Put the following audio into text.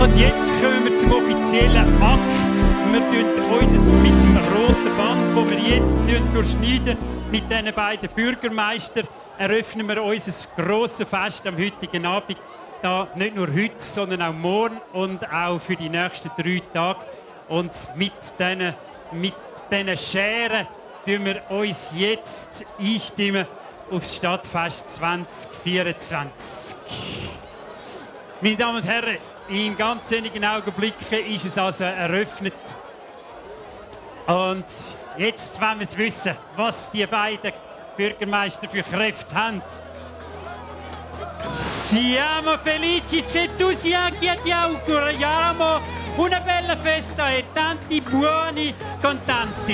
Und jetzt kommen wir zum offiziellen Akt. Wir tun uns mit dem roten Band, das wir jetzt durchschneiden, mit diesen beiden Bürgermeistern, eröffnen wir unser grosses Fest am heutigen Abend. Da nicht nur heute, sondern auch morgen und auch für die nächsten drei Tage. Und mit diesen, mit diesen Scheren tun wir uns jetzt einstimmen aufs Stadtfest 2024. Meine Damen und Herren, in ganz wenigen Augenblicken ist es also eröffnet. Und jetzt wollen wir wissen, was die beiden Bürgermeister für Kräfte haben. Siamo felici, c'è entusiasmi e ti auguriamo una bella festa e tanti buoni contanti.